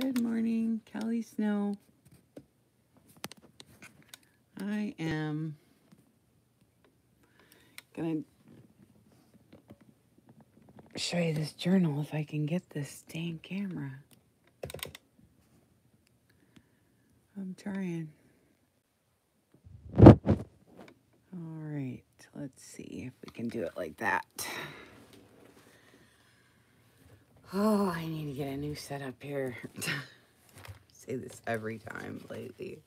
Good morning, Kelly Snow. I am gonna show you this journal if I can get this dang camera. I'm trying. All right, let's see if we can do it like that. Oh, I need to get a new setup here. say this every time lately.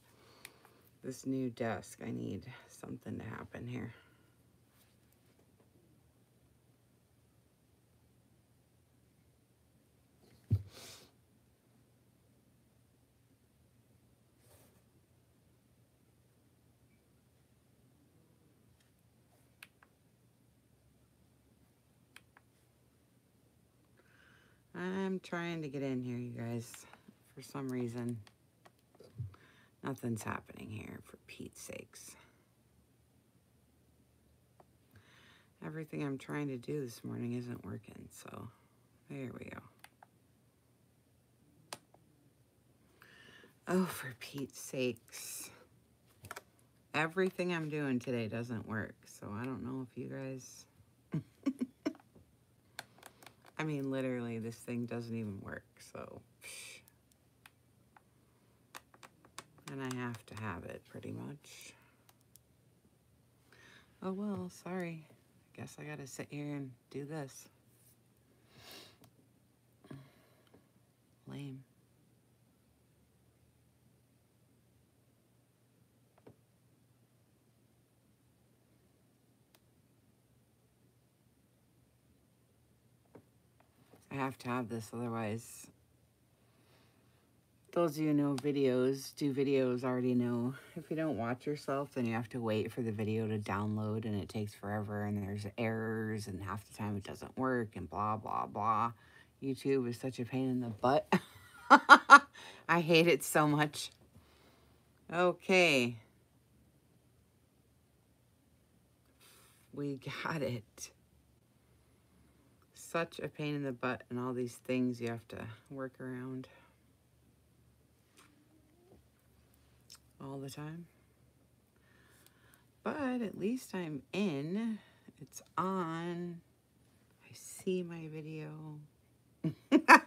This new desk, I need something to happen here. I'm trying to get in here, you guys. For some reason, nothing's happening here, for Pete's sakes. Everything I'm trying to do this morning isn't working, so there we go. Oh, for Pete's sakes. Everything I'm doing today doesn't work, so I don't know if you guys I mean, literally, this thing doesn't even work, so. And I have to have it, pretty much. Oh, well, sorry. I guess I gotta sit here and do this. Lame. I have to have this, otherwise, those of you who know videos, do videos, already know. If you don't watch yourself, then you have to wait for the video to download, and it takes forever, and there's errors, and half the time it doesn't work, and blah, blah, blah. YouTube is such a pain in the butt. I hate it so much. Okay. We got it such a pain in the butt and all these things you have to work around all the time. But at least I'm in. It's on. I see my video.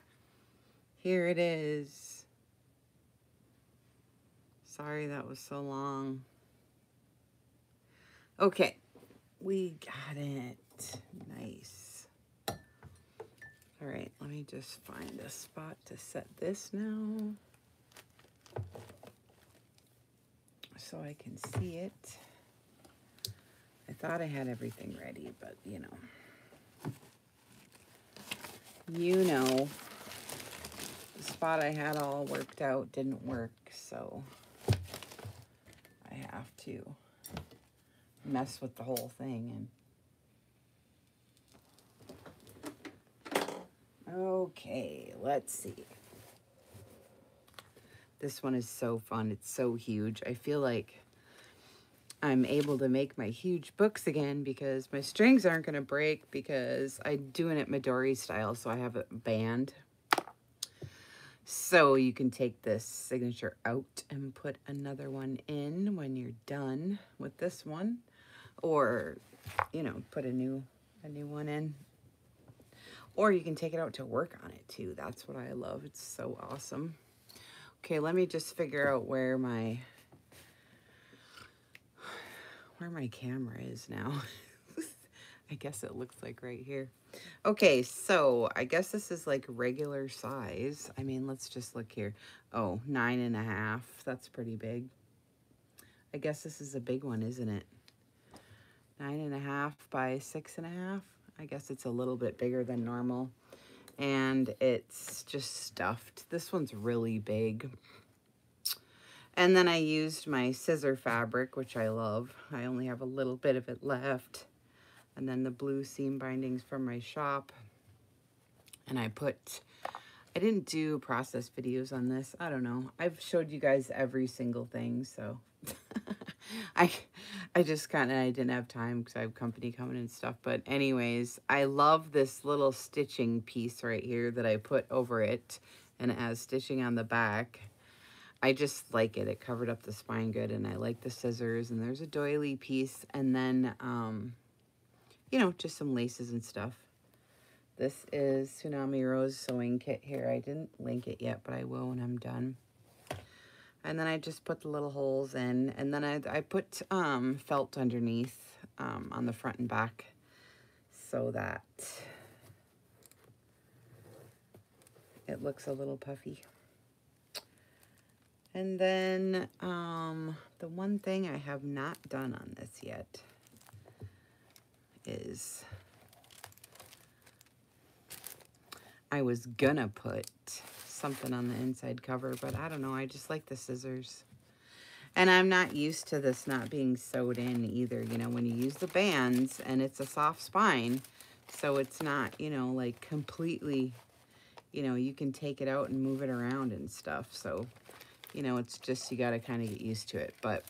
Here it is. Sorry that was so long. Okay, we got it. Nice. All right, let me just find a spot to set this now. So I can see it. I thought I had everything ready, but you know. You know, the spot I had all worked out didn't work, so I have to mess with the whole thing and Okay, let's see. This one is so fun. It's so huge. I feel like I'm able to make my huge books again because my strings aren't going to break because I'm doing it Midori style, so I have a band. So you can take this signature out and put another one in when you're done with this one. Or, you know, put a new a new one in or you can take it out to work on it too. That's what I love. It's so awesome. Okay, let me just figure out where my where my camera is now. I guess it looks like right here. Okay, so I guess this is like regular size. I mean, let's just look here. Oh, nine and a half. That's pretty big. I guess this is a big one, isn't it? Nine and a half by six and a half. I guess it's a little bit bigger than normal. And it's just stuffed. This one's really big. And then I used my scissor fabric, which I love. I only have a little bit of it left. And then the blue seam bindings from my shop. And I put, I didn't do process videos on this. I don't know. I've showed you guys every single thing, so I I just kind of, I didn't have time because I have company coming and stuff. But anyways, I love this little stitching piece right here that I put over it. and it has stitching on the back. I just like it. It covered up the spine good and I like the scissors and there's a doily piece and then, um, you know, just some laces and stuff. This is Tsunami Rose sewing kit here. I didn't link it yet, but I will when I'm done. And then I just put the little holes in and then I, I put um, felt underneath um, on the front and back so that it looks a little puffy. And then um, the one thing I have not done on this yet is I was gonna put something on the inside cover, but I don't know. I just like the scissors. And I'm not used to this not being sewed in either. You know, when you use the bands and it's a soft spine, so it's not, you know, like completely, you know, you can take it out and move it around and stuff. So, you know, it's just, you got to kind of get used to it. But,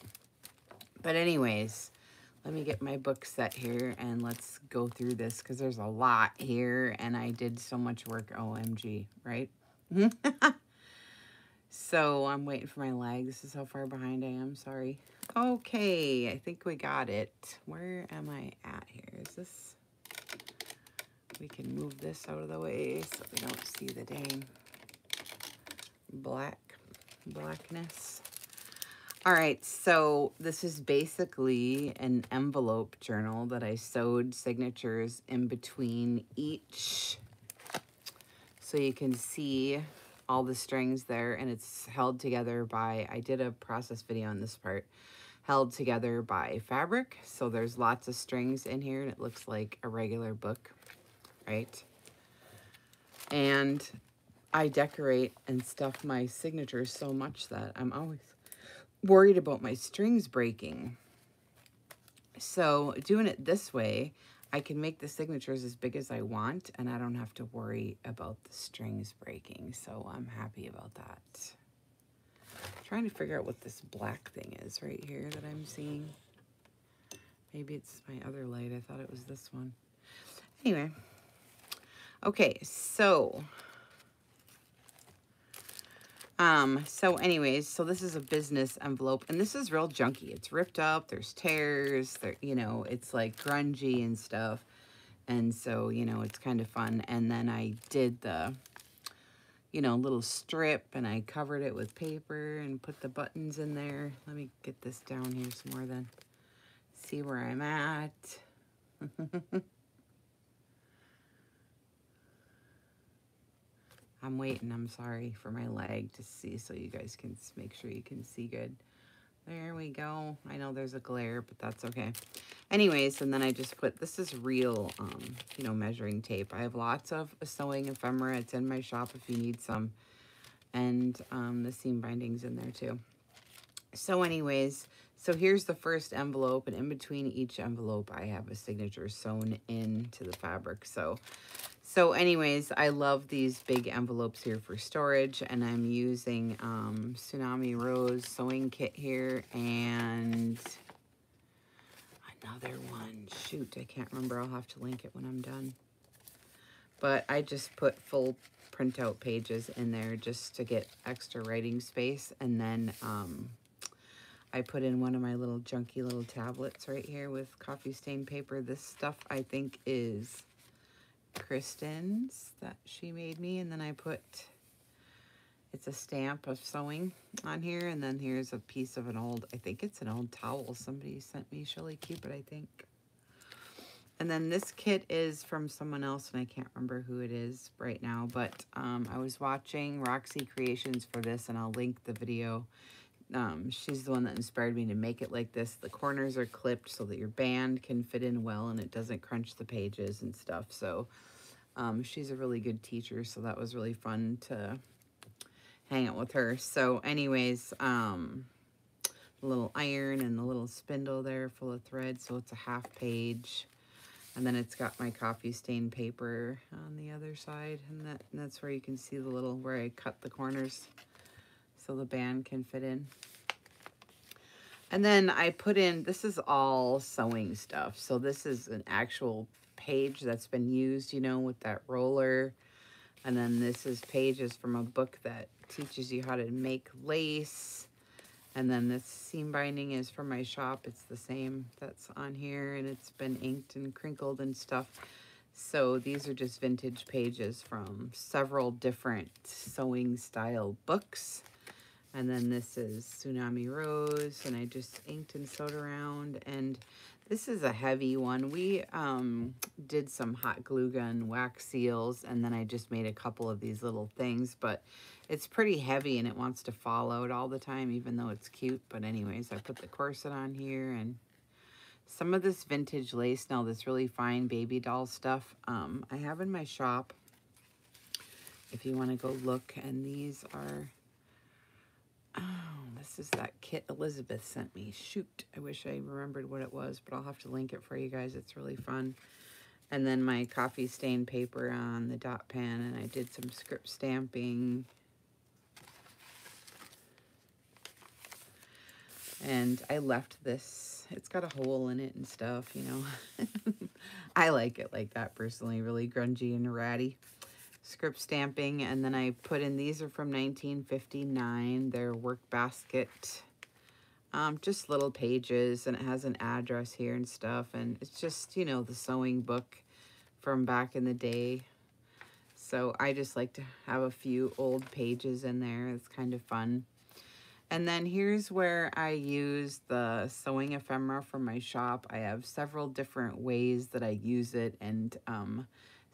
but anyways, let me get my book set here and let's go through this because there's a lot here and I did so much work. OMG, right? so I'm waiting for my leg. This is how far behind I am. Sorry. Okay, I think we got it. Where am I at here? Is this... We can move this out of the way so we don't see the dang black blackness. All right, so this is basically an envelope journal that I sewed signatures in between each. So you can see all the strings there and it's held together by, I did a process video on this part, held together by fabric. So there's lots of strings in here and it looks like a regular book, right? And I decorate and stuff my signatures so much that I'm always worried about my strings breaking. So doing it this way, I can make the signatures as big as I want and I don't have to worry about the strings breaking. So I'm happy about that. I'm trying to figure out what this black thing is right here that I'm seeing. Maybe it's my other light. I thought it was this one. Anyway. Okay, so um, so anyways, so this is a business envelope and this is real junky. It's ripped up, there's tears, there, you know, it's like grungy and stuff. And so, you know, it's kind of fun. And then I did the, you know, little strip and I covered it with paper and put the buttons in there. Let me get this down here some more then. See where I'm at. I'm waiting, I'm sorry, for my leg to see so you guys can make sure you can see good. There we go. I know there's a glare, but that's okay. Anyways, and then I just put, this is real, um, you know, measuring tape. I have lots of sewing ephemera. It's in my shop if you need some. And um, the seam bindings in there too. So anyways, so here's the first envelope, and in between each envelope, I have a signature sewn into the fabric. So so anyways, I love these big envelopes here for storage and I'm using um, Tsunami Rose sewing kit here and another one. Shoot, I can't remember. I'll have to link it when I'm done. But I just put full printout pages in there just to get extra writing space. And then um, I put in one of my little junky little tablets right here with coffee stain paper. This stuff I think is Kristen's that she made me. And then I put, it's a stamp of sewing on here. And then here's a piece of an old, I think it's an old towel somebody sent me. Shelly Cupid, I think. And then this kit is from someone else, and I can't remember who it is right now. But um, I was watching Roxy Creations for this, and I'll link the video. Um, she's the one that inspired me to make it like this. The corners are clipped so that your band can fit in well, and it doesn't crunch the pages and stuff. So um, she's a really good teacher, so that was really fun to hang out with her. So anyways, um, little iron and the little spindle there full of thread, so it's a half page. And then it's got my coffee stain paper on the other side, and, that, and that's where you can see the little, where I cut the corners so the band can fit in. And then I put in, this is all sewing stuff. So this is an actual page that's been used, you know, with that roller. And then this is pages from a book that teaches you how to make lace. And then this seam binding is from my shop. It's the same that's on here and it's been inked and crinkled and stuff. So these are just vintage pages from several different sewing style books. And then this is Tsunami Rose, and I just inked and sewed around. And this is a heavy one. We um, did some hot glue gun wax seals, and then I just made a couple of these little things. But it's pretty heavy, and it wants to fall out all the time, even though it's cute. But anyways, I put the corset on here, and some of this vintage lace now, this really fine baby doll stuff, um, I have in my shop. If you want to go look, and these are Oh, this is that kit Elizabeth sent me. Shoot, I wish I remembered what it was, but I'll have to link it for you guys. It's really fun. And then my coffee stain paper on the dot pan, and I did some script stamping. And I left this. It's got a hole in it and stuff, you know. I like it like that personally, really grungy and ratty script stamping. And then I put in, these are from 1959. They're work basket. Um, just little pages and it has an address here and stuff. And it's just, you know, the sewing book from back in the day. So I just like to have a few old pages in there. It's kind of fun. And then here's where I use the sewing ephemera from my shop. I have several different ways that I use it and um,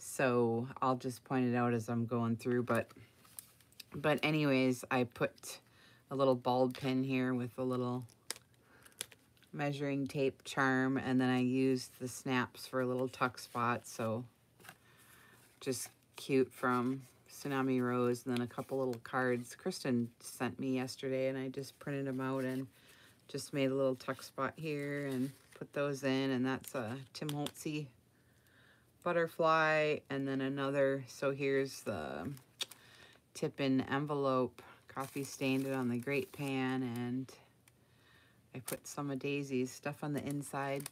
so I'll just point it out as I'm going through. But, but anyways, I put a little bald pin here with a little measuring tape charm. And then I used the snaps for a little tuck spot. So just cute from Tsunami Rose. And then a couple little cards Kristen sent me yesterday. And I just printed them out and just made a little tuck spot here and put those in. And that's a Tim Holtz butterfly and then another so here's the tip-in envelope coffee stained it on the grate pan and I put some of Daisy's stuff on the inside.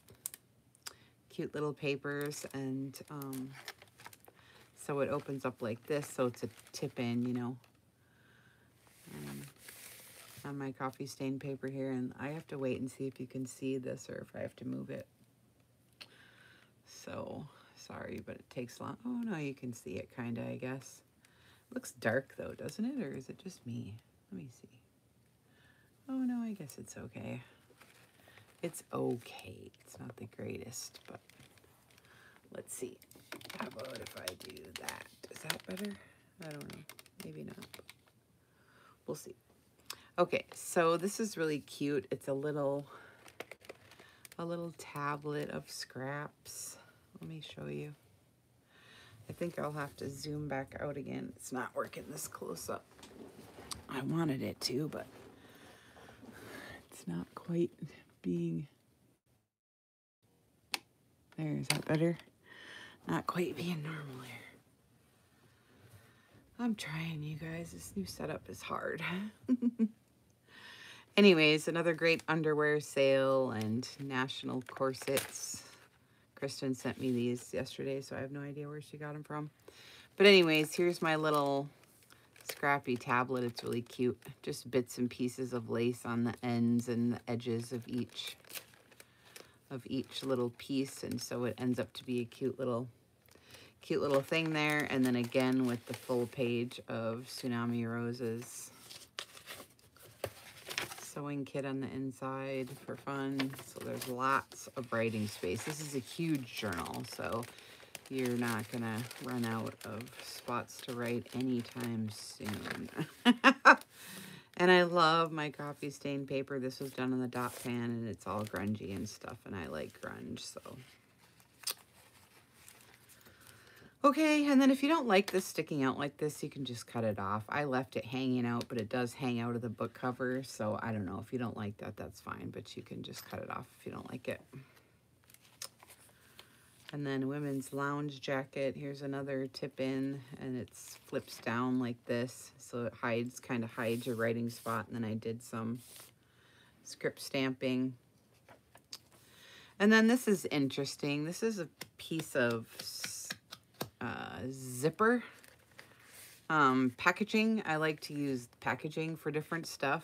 Cute little papers and um, so it opens up like this so it's a tip in you know. Um, on my coffee stained paper here and I have to wait and see if you can see this or if I have to move it. So sorry, but it takes long. Oh, no, you can see it kind of, I guess. Looks dark, though, doesn't it? Or is it just me? Let me see. Oh, no, I guess it's okay. It's okay. It's not the greatest, but let's see. How about if I do that? Is that better? I don't know. Maybe not. We'll see. Okay, so this is really cute. It's a little, a little tablet of scraps. Let me show you. I think I'll have to zoom back out again. It's not working this close up. I wanted it to, but it's not quite being... There, is that better? Not quite being normal here. I'm trying, you guys. This new setup is hard. Anyways, another great underwear sale and national corsets. Kristen sent me these yesterday, so I have no idea where she got them from. But anyways, here's my little scrappy tablet. It's really cute. Just bits and pieces of lace on the ends and the edges of each of each little piece. And so it ends up to be a cute little cute little thing there. And then again with the full page of Tsunami Roses sewing kit on the inside for fun. So there's lots of writing space. This is a huge journal, so you're not going to run out of spots to write anytime soon. and I love my coffee stained paper. This was done on the dot pan, and it's all grungy and stuff, and I like grunge, so Okay, and then if you don't like this sticking out like this, you can just cut it off. I left it hanging out, but it does hang out of the book cover, so I don't know. If you don't like that, that's fine, but you can just cut it off if you don't like it. And then women's lounge jacket. Here's another tip in, and it flips down like this, so it hides, kind of hides your writing spot. And then I did some script stamping. And then this is interesting. This is a piece of uh, zipper Um, packaging, I like to use packaging for different stuff.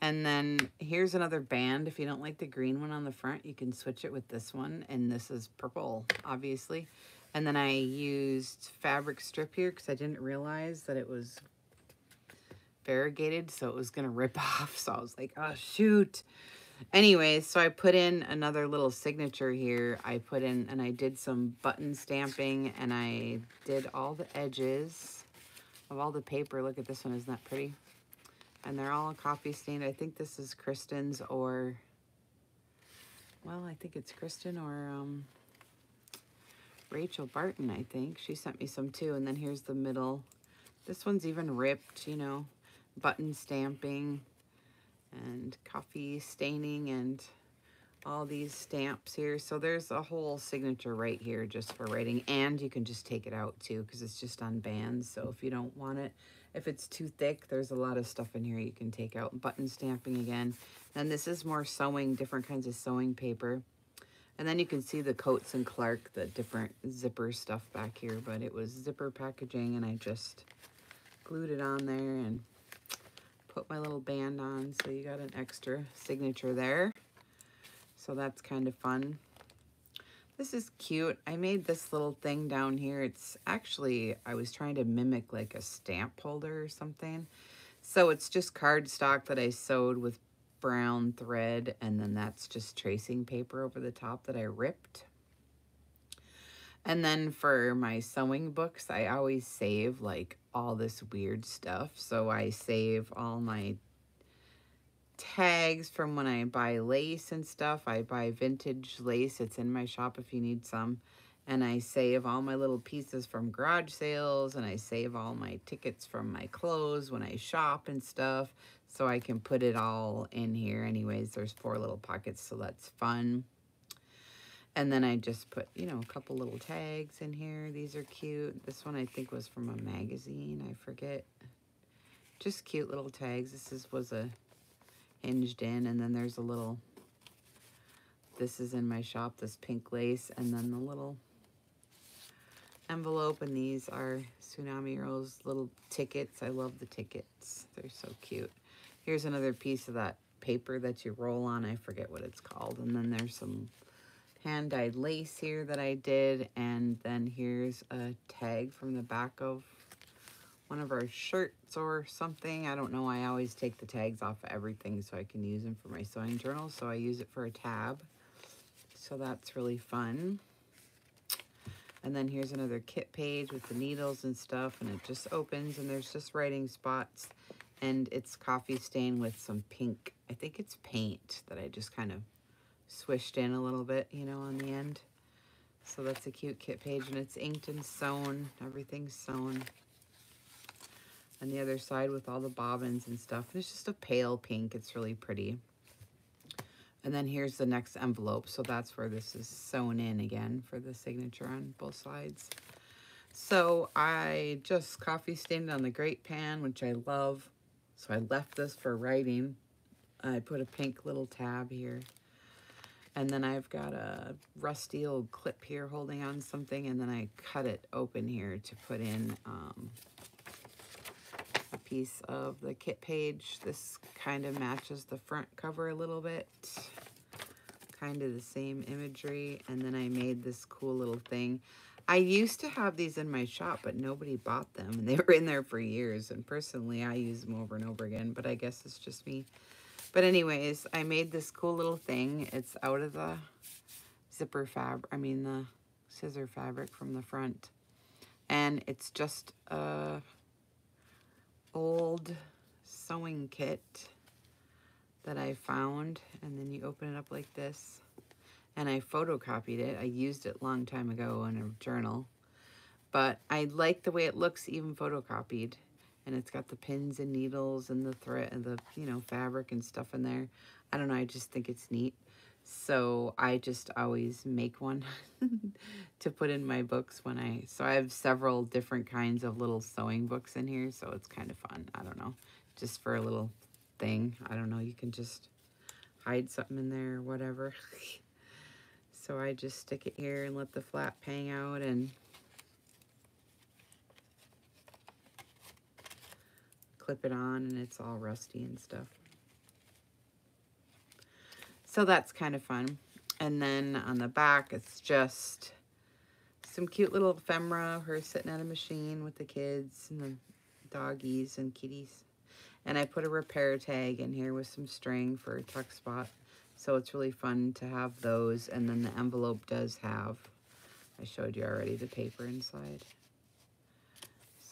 And then here's another band. If you don't like the green one on the front, you can switch it with this one. And this is purple, obviously. And then I used fabric strip here because I didn't realize that it was variegated, so it was going to rip off. So I was like, oh, shoot. Anyway, so I put in another little signature here. I put in, and I did some button stamping, and I did all the edges of all the paper. Look at this one. Isn't that pretty? And they're all coffee stained. I think this is Kristen's or, well, I think it's Kristen or um, Rachel Barton, I think. She sent me some too. And then here's the middle. This one's even ripped, you know, button stamping and coffee staining and all these stamps here. So there's a whole signature right here just for writing. And you can just take it out too because it's just on bands. So if you don't want it, if it's too thick, there's a lot of stuff in here you can take out. Button stamping again. And this is more sewing, different kinds of sewing paper. And then you can see the Coats and Clark, the different zipper stuff back here. But it was zipper packaging and I just glued it on there and put my little band on. So you got an extra signature there. So that's kind of fun. This is cute. I made this little thing down here. It's actually, I was trying to mimic like a stamp holder or something. So it's just cardstock that I sewed with brown thread and then that's just tracing paper over the top that I ripped. And then for my sewing books, I always save like all this weird stuff. So I save all my tags from when I buy lace and stuff. I buy vintage lace. It's in my shop if you need some. And I save all my little pieces from garage sales and I save all my tickets from my clothes when I shop and stuff so I can put it all in here. Anyways, there's four little pockets, so that's fun. And then I just put, you know, a couple little tags in here. These are cute. This one I think was from a magazine. I forget. Just cute little tags. This is was a hinged in. And then there's a little, this is in my shop, this pink lace. And then the little envelope. And these are Tsunami Rose little tickets. I love the tickets. They're so cute. Here's another piece of that paper that you roll on. I forget what it's called. And then there's some hand-dyed lace here that I did. And then here's a tag from the back of one of our shirts or something. I don't know. I always take the tags off of everything so I can use them for my sewing journal. So I use it for a tab. So that's really fun. And then here's another kit page with the needles and stuff. And it just opens and there's just writing spots and it's coffee stain with some pink, I think it's paint that I just kind of swished in a little bit, you know, on the end. So that's a cute kit page, and it's inked and sewn. Everything's sewn. On the other side with all the bobbins and stuff. And it's just a pale pink. It's really pretty. And then here's the next envelope. So that's where this is sewn in again for the signature on both sides. So I just coffee stained on the Great Pan, which I love. So I left this for writing. I put a pink little tab here. And then I've got a rusty old clip here holding on something. And then I cut it open here to put in um, a piece of the kit page. This kind of matches the front cover a little bit. Kind of the same imagery. And then I made this cool little thing. I used to have these in my shop, but nobody bought them. And they were in there for years. And personally, I use them over and over again. But I guess it's just me. But anyways, I made this cool little thing. It's out of the zipper fabric. I mean, the scissor fabric from the front. And it's just a old sewing kit that I found. And then you open it up like this and I photocopied it. I used it a long time ago in a journal, but I like the way it looks even photocopied. And it's got the pins and needles and the thread and the, you know, fabric and stuff in there. I don't know, I just think it's neat. So I just always make one to put in my books when I, so I have several different kinds of little sewing books in here. So it's kind of fun. I don't know, just for a little thing. I don't know, you can just hide something in there or whatever. So I just stick it here and let the flap hang out and clip it on and it's all rusty and stuff. So that's kind of fun. And then on the back, it's just some cute little ephemera, her sitting at a machine with the kids and the doggies and kitties. And I put a repair tag in here with some string for a tuck spot. So it's really fun to have those. And then the envelope does have, I showed you already, the paper inside.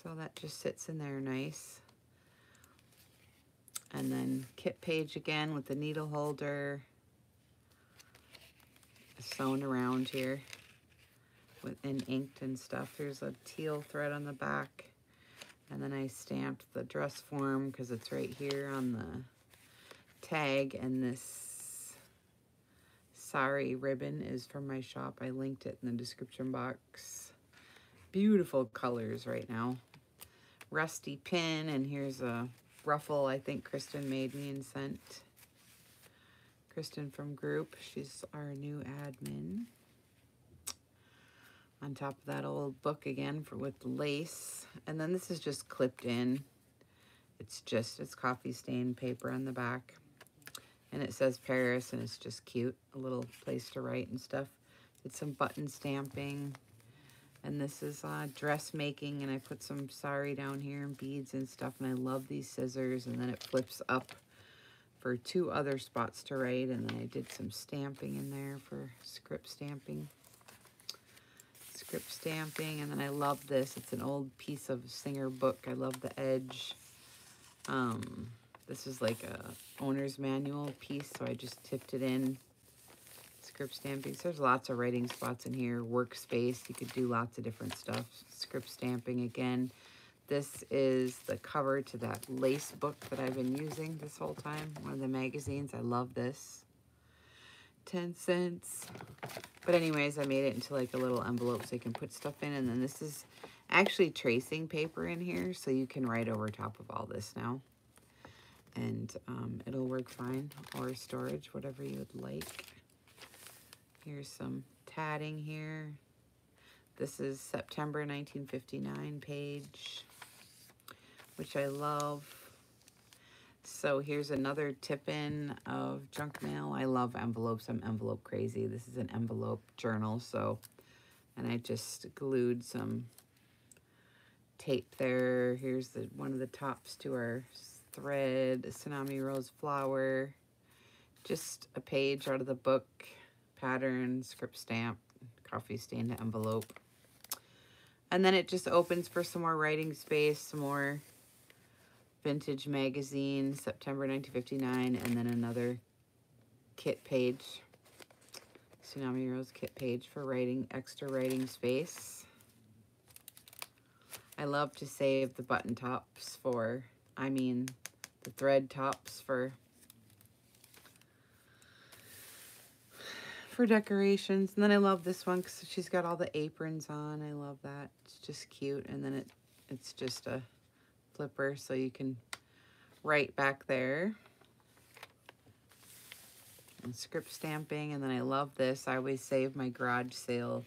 So that just sits in there nice. And then kit page again with the needle holder sewn around here with and inked and stuff. There's a teal thread on the back. And then I stamped the dress form because it's right here on the tag. And this sari ribbon is from my shop. I linked it in the description box. Beautiful colors right now. Rusty pin. And here's a ruffle I think Kristen made me and sent. Kristen from group. She's our new admin. On top of that old book again for with lace. And then this is just clipped in. It's just, it's coffee stained paper on the back. And it says Paris and it's just cute. A little place to write and stuff. It's some button stamping. And this is uh, dressmaking and I put some sari down here and beads and stuff. And I love these scissors. And then it flips up for two other spots to write, and then I did some stamping in there for script stamping. Script stamping, and then I love this. It's an old piece of Singer book. I love the edge. Um, this is like a owner's manual piece, so I just tipped it in. Script stamping. So there's lots of writing spots in here. Workspace. You could do lots of different stuff. Script stamping again. This is the cover to that lace book that I've been using this whole time. One of the magazines. I love this. 10 cents. But anyways, I made it into like a little envelope so you can put stuff in. And then this is actually tracing paper in here. So you can write over top of all this now. And um, it'll work fine. Or storage, whatever you would like. Here's some tatting here. This is September 1959 page which I love. So here's another tip-in of junk mail. I love envelopes. I'm envelope crazy. This is an envelope journal, so, and I just glued some tape there. Here's the one of the tops to our thread, a Tsunami Rose flower. Just a page out of the book, pattern, script stamp, coffee stained envelope. And then it just opens for some more writing space, some more Vintage Magazine, September 1959, and then another kit page, Tsunami Rose kit page for writing, extra writing space. I love to save the button tops for, I mean, the thread tops for for decorations. And then I love this one because she's got all the aprons on. I love that. It's just cute. And then it it's just a flipper so you can write back there. And script stamping, and then I love this. I always save my garage sale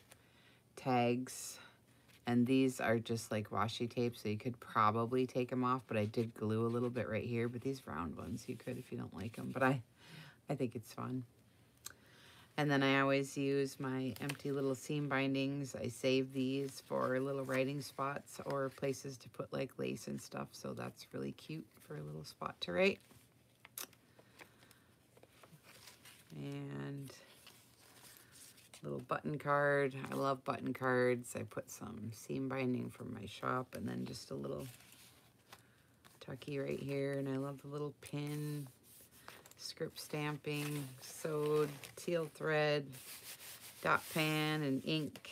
tags. And these are just like washi tape, so you could probably take them off, but I did glue a little bit right here. But these round ones, you could if you don't like them. But I, I think it's fun. And then I always use my empty little seam bindings. I save these for little writing spots or places to put like lace and stuff. So that's really cute for a little spot to write. And little button card. I love button cards. I put some seam binding from my shop and then just a little tucky right here. And I love the little pin script stamping, sewed, teal thread, dot pan, and ink.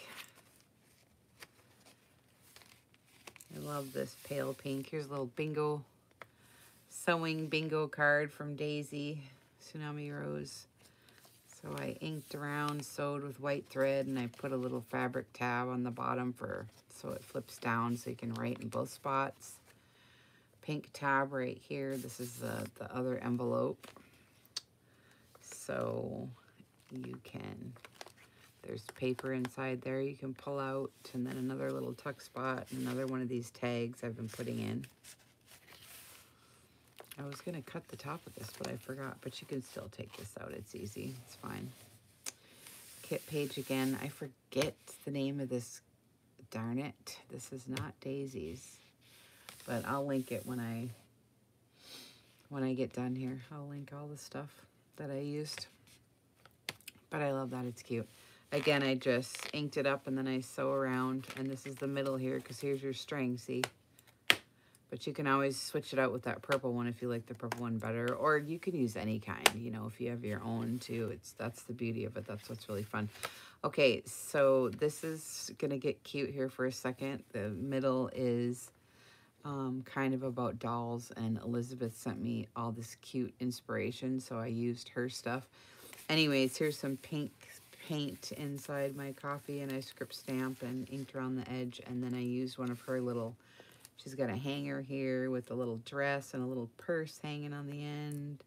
I love this pale pink. Here's a little bingo, sewing bingo card from Daisy, Tsunami Rose. So I inked around, sewed with white thread, and I put a little fabric tab on the bottom for so it flips down so you can write in both spots. Pink tab right here. This is the, the other envelope. So you can, there's paper inside there you can pull out and then another little tuck spot, another one of these tags I've been putting in. I was going to cut the top of this, but I forgot. But you can still take this out. It's easy. It's fine. Kit page again. I forget the name of this. Darn it. This is not Daisy's. But I'll link it when I when I get done here. I'll link all the stuff that I used. But I love that. It's cute. Again, I just inked it up and then I sew around. And this is the middle here because here's your string, see? But you can always switch it out with that purple one if you like the purple one better. Or you can use any kind, you know, if you have your own too. It's That's the beauty of it. That's what's really fun. Okay, so this is going to get cute here for a second. The middle is um, kind of about dolls. And Elizabeth sent me all this cute inspiration. So I used her stuff. Anyways, here's some pink paint inside my coffee. And I script stamp and inked around the edge. And then I used one of her little She's got a hanger here with a little dress and a little purse hanging on the end.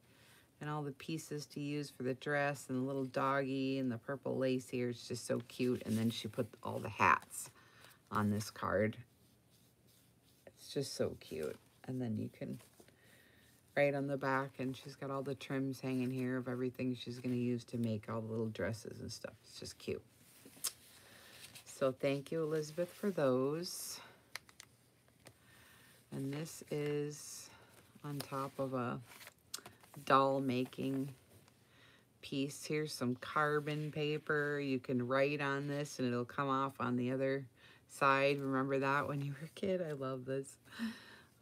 And all the pieces to use for the dress and the little doggy and the purple lace here. It's just so cute. And then she put all the hats on this card. It's just so cute. And then you can write on the back and she's got all the trims hanging here of everything she's going to use to make all the little dresses and stuff. It's just cute. So thank you, Elizabeth, for those. And this is on top of a doll making piece. Here's some carbon paper. You can write on this and it'll come off on the other side. Remember that when you were a kid? I love this.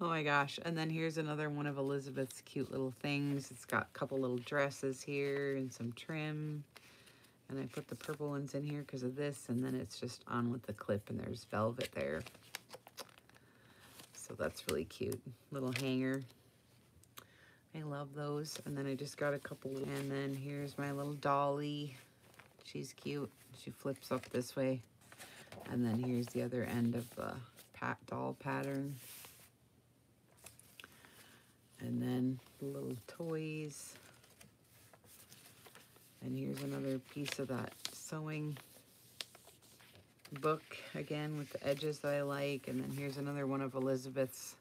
Oh my gosh. And then here's another one of Elizabeth's cute little things. It's got a couple little dresses here and some trim. And I put the purple ones in here because of this. And then it's just on with the clip and there's velvet there. So that's really cute. Little hanger. I love those. And then I just got a couple. And then here's my little dolly. She's cute. She flips up this way. And then here's the other end of the pat doll pattern. And then the little toys. And here's another piece of that sewing book again with the edges that I like. And then here's another one of Elizabeth's.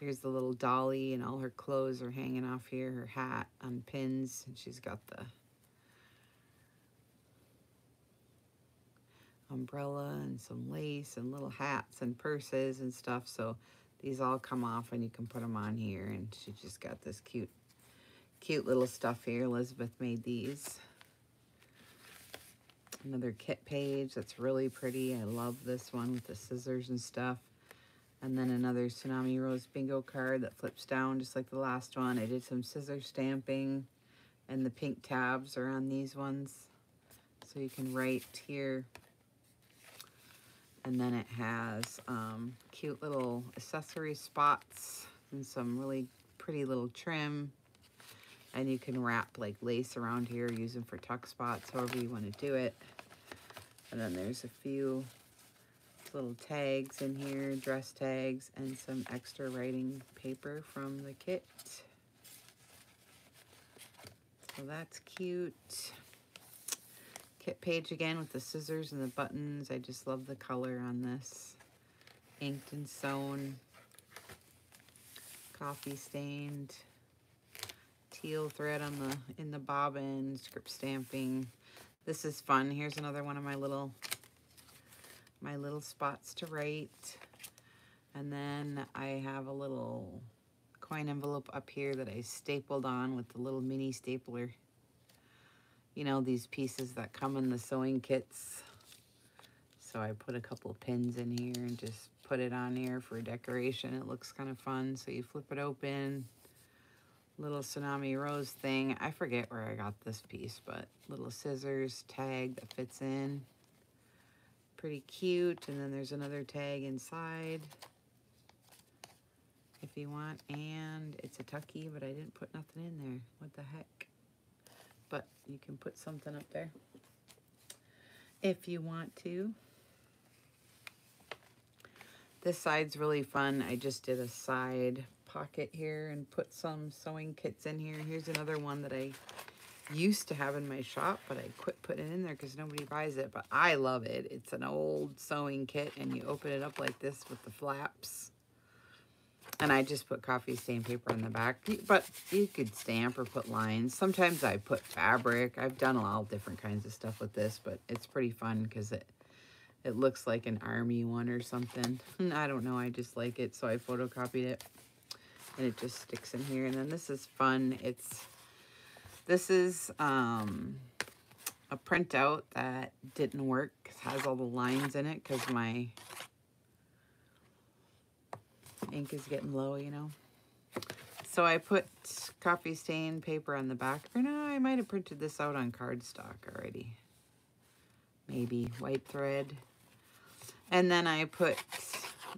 Here's the little dolly and all her clothes are hanging off here. Her hat on pins. And she's got the umbrella and some lace and little hats and purses and stuff. So these all come off and you can put them on here. And she just got this cute, cute little stuff here. Elizabeth made these. Another kit page that's really pretty. I love this one with the scissors and stuff. And then another Tsunami Rose bingo card that flips down just like the last one. I did some scissor stamping and the pink tabs are on these ones. So you can write here. And then it has um, cute little accessory spots and some really pretty little trim. And you can wrap like lace around here, use them for tuck spots, however you want to do it. And then there's a few little tags in here, dress tags, and some extra writing paper from the kit. So that's cute. Kit page again with the scissors and the buttons. I just love the color on this. Inked and sewn. Coffee stained teal thread on the in the bobbin, script stamping. This is fun. Here's another one of my little my little spots to write. And then I have a little coin envelope up here that I stapled on with the little mini stapler. You know, these pieces that come in the sewing kits. So I put a couple pins in here and just put it on here for decoration. It looks kind of fun. So you flip it open, little Tsunami Rose thing. I forget where I got this piece, but little scissors tag that fits in. Pretty cute. And then there's another tag inside if you want. And it's a tucky, but I didn't put nothing in there. What the heck? But you can put something up there if you want to. This side's really fun. I just did a side pocket here and put some sewing kits in here. Here's another one that I used to have in my shop, but I quit putting it in there because nobody buys it. But I love it. It's an old sewing kit, and you open it up like this with the flaps. And I just put coffee stain paper on the back. But you could stamp or put lines. Sometimes I put fabric. I've done a lot of different kinds of stuff with this, but it's pretty fun because it it looks like an army one or something. I don't know. I just like it, so I photocopied it. And it just sticks in here. And then this is fun. It's this is um a printout that didn't work. It has all the lines in it because my ink is getting low, you know. So I put coffee stain paper on the back. Or no, I might have printed this out on cardstock already. Maybe white thread. And then I put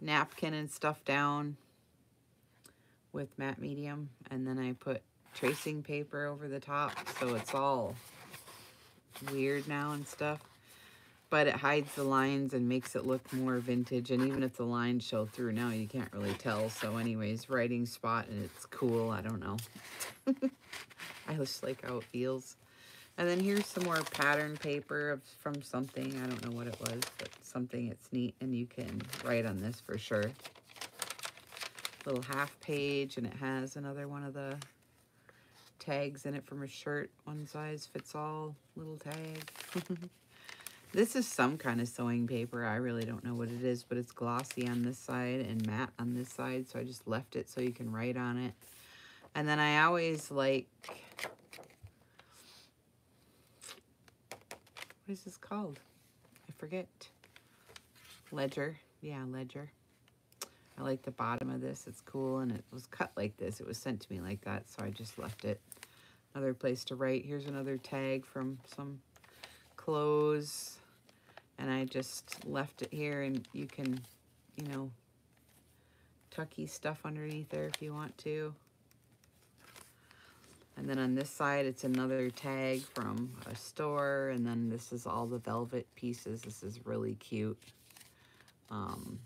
napkin and stuff down with matte medium. And then I put tracing paper over the top. So it's all weird now and stuff but it hides the lines and makes it look more vintage. And even if the lines show through now, you can't really tell. So anyways, writing spot and it's cool. I don't know. I just like how it feels. And then here's some more pattern paper from something. I don't know what it was, but something it's neat. And you can write on this for sure. Little half page and it has another one of the tags in it from a shirt. One size fits all little tag. This is some kind of sewing paper. I really don't know what it is, but it's glossy on this side and matte on this side. So I just left it so you can write on it. And then I always like, what is this called? I forget. Ledger. Yeah, ledger. I like the bottom of this. It's cool. And it was cut like this. It was sent to me like that. So I just left it. Another place to write. Here's another tag from some clothes and I just left it here and you can, you know, tucky stuff underneath there if you want to. And then on this side, it's another tag from a store. And then this is all the velvet pieces. This is really cute. Um,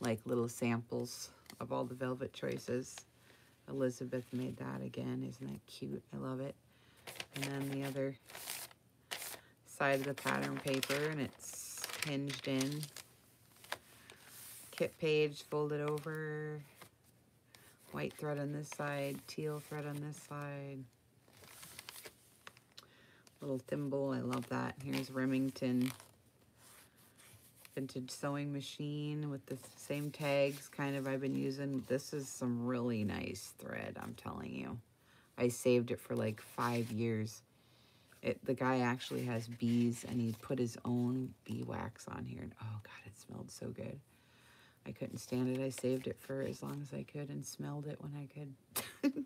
like little samples of all the velvet choices. Elizabeth made that again. Isn't that cute? I love it. And then the other side of the pattern paper and it's hinged in. Kit page folded over. White thread on this side, teal thread on this side. Little thimble, I love that. Here's Remington vintage sewing machine with the same tags kind of I've been using. This is some really nice thread, I'm telling you. I saved it for like five years. It, the guy actually has bees and he put his own bee wax on here. And oh God, it smelled so good. I couldn't stand it. I saved it for as long as I could and smelled it when I could.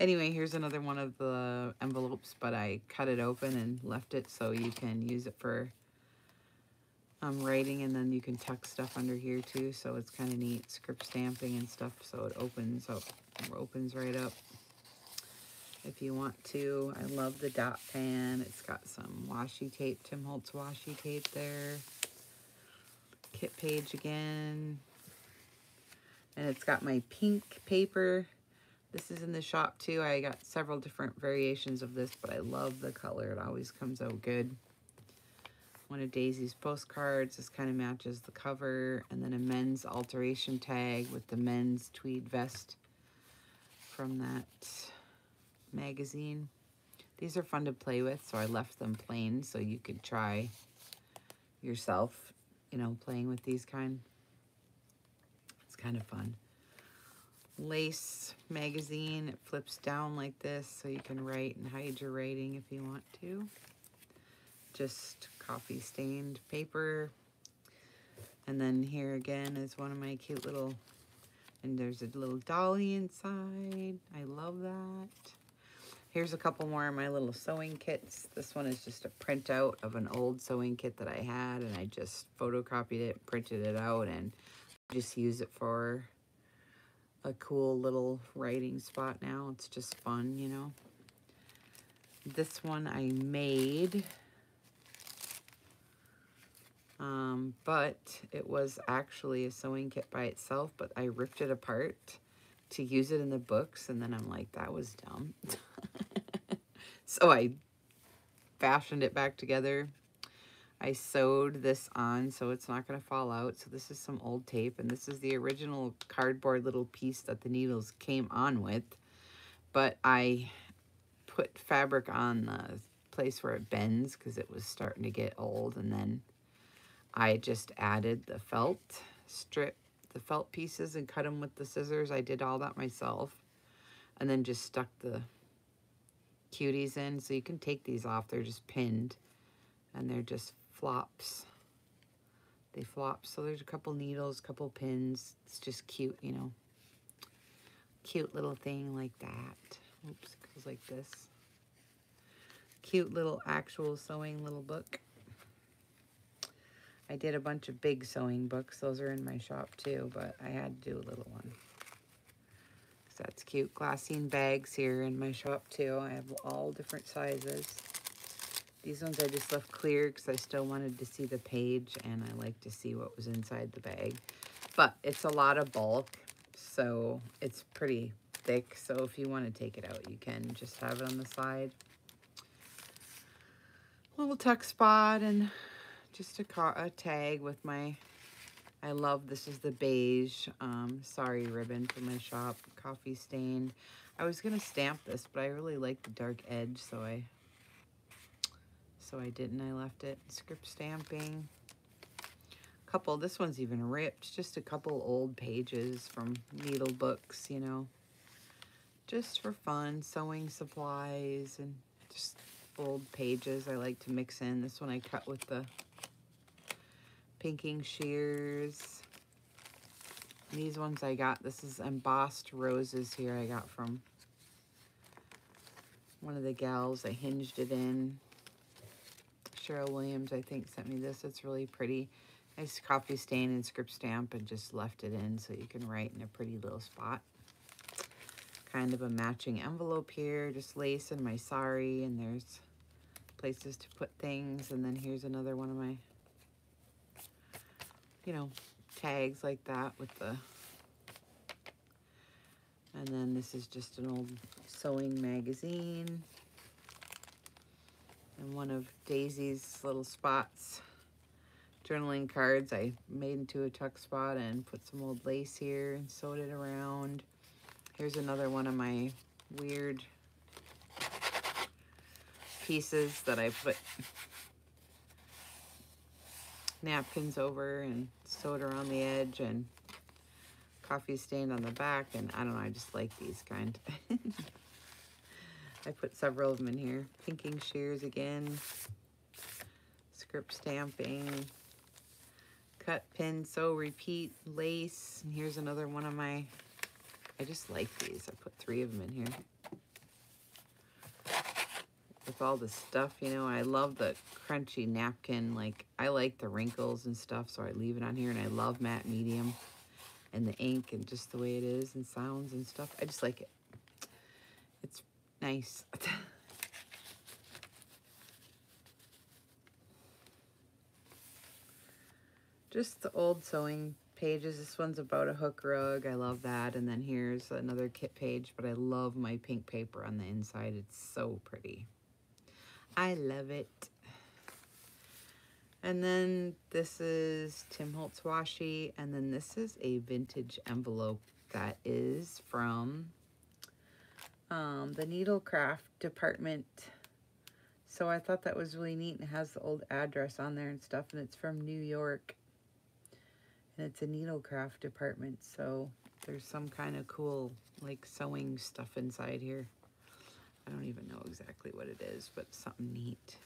anyway, here's another one of the envelopes, but I cut it open and left it so you can use it for um, writing and then you can tuck stuff under here too. So it's kind of neat, script stamping and stuff. So it opens up, opens right up if you want to. I love the dot pan. It's got some washi tape, Tim Holtz washi tape there. Kit page again. And it's got my pink paper. This is in the shop too. I got several different variations of this, but I love the color. It always comes out good. One of Daisy's postcards. This kind of matches the cover. And then a men's alteration tag with the men's tweed vest from that magazine. These are fun to play with, so I left them plain so you could try yourself, you know, playing with these kind. It's kind of fun. Lace magazine. It flips down like this so you can write and hide your writing if you want to. Just coffee stained paper. And then here again is one of my cute little, and there's a little dolly inside. I love that. Here's a couple more of my little sewing kits. This one is just a printout of an old sewing kit that I had, and I just photocopied it, printed it out, and just use it for a cool little writing spot now. It's just fun, you know. This one I made, um, but it was actually a sewing kit by itself, but I ripped it apart to use it in the books, and then I'm like, that was dumb. So I fashioned it back together. I sewed this on so it's not going to fall out. So this is some old tape and this is the original cardboard little piece that the needles came on with. But I put fabric on the place where it bends because it was starting to get old and then I just added the felt strip the felt pieces and cut them with the scissors. I did all that myself. And then just stuck the cuties in. So you can take these off they're just pinned and they're just flops. They flop. So there's a couple needles couple pins. It's just cute you know. Cute little thing like that. Oops goes like this. Cute little actual sewing little book I did a bunch of big sewing books those are in my shop too but I had to do a little one so that's cute. Glassine bags here in my shop too. I have all different sizes. These ones I just left clear because I still wanted to see the page and I like to see what was inside the bag. But it's a lot of bulk, so it's pretty thick. So if you want to take it out, you can just have it on the side. Little tuck spot and just a, a tag with my I love, this is the beige um, sari ribbon from my shop, coffee stained. I was going to stamp this, but I really like the dark edge, so I, so I didn't. I left it. Script stamping. Couple, this one's even ripped. Just a couple old pages from needle books, you know. Just for fun, sewing supplies and just old pages I like to mix in. This one I cut with the pinking shears. These ones I got, this is embossed roses here I got from one of the gals. I hinged it in. Cheryl Williams, I think, sent me this. It's really pretty. Nice coffee stain and script stamp and just left it in so you can write in a pretty little spot. Kind of a matching envelope here, just lace and my sari, and there's places to put things. And then here's another one of my you know, tags like that with the, and then this is just an old sewing magazine and one of Daisy's little spots journaling cards I made into a tuck spot and put some old lace here and sewed it around. Here's another one of my weird pieces that I put napkins over and sewed around the edge and coffee stained on the back. And I don't know, I just like these kind. I put several of them in here. Pinking shears again. Script stamping. Cut, pin, sew, repeat, lace. And here's another one of my, I just like these. I put three of them in here with all the stuff, you know. I love the crunchy napkin. Like, I like the wrinkles and stuff, so I leave it on here. And I love matte medium and the ink and just the way it is and sounds and stuff. I just like it. It's nice. just the old sewing pages. This one's about a hook rug. I love that. And then here's another kit page, but I love my pink paper on the inside. It's so pretty. I love it. And then this is Tim Holtz washi. And then this is a vintage envelope that is from um, the Needlecraft department. So I thought that was really neat. And it has the old address on there and stuff. And it's from New York. And it's a Needlecraft department. So there's some kind of cool like sewing stuff inside here. I don't even know exactly what it is, but something neat.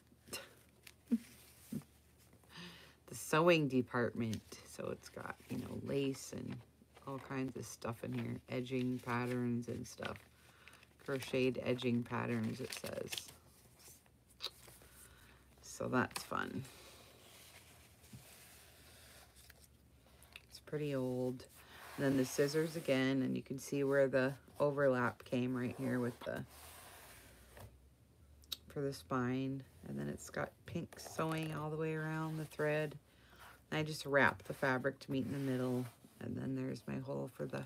the sewing department. So it's got, you know, lace and all kinds of stuff in here. Edging patterns and stuff. Crocheted edging patterns, it says. So that's fun. It's pretty old. And then the scissors again, and you can see where the overlap came right here with the for the spine. And then it's got pink sewing all the way around the thread. And I just wrap the fabric to meet in the middle. And then there's my hole for the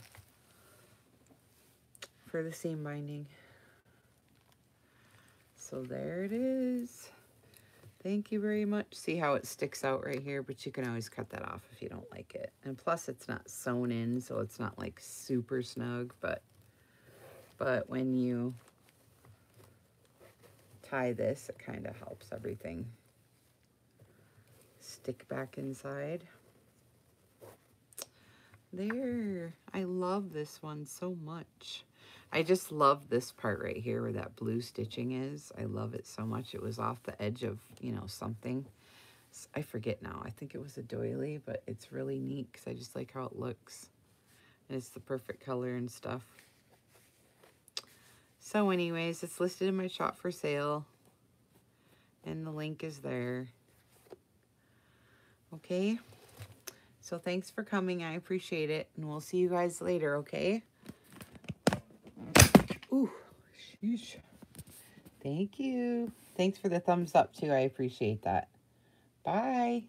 for the seam binding. So there it is. Thank you very much. See how it sticks out right here, but you can always cut that off if you don't like it. And plus it's not sewn in, so it's not like super snug, but but when you tie this, it kind of helps everything stick back inside. There. I love this one so much. I just love this part right here where that blue stitching is. I love it so much. It was off the edge of, you know, something. I forget now. I think it was a doily, but it's really neat because I just like how it looks. And it's the perfect color and stuff. So anyways, it's listed in my shop for sale. And the link is there. Okay. So thanks for coming. I appreciate it. And we'll see you guys later, okay? Ooh, sheesh. Thank you. Thanks for the thumbs up, too. I appreciate that. Bye.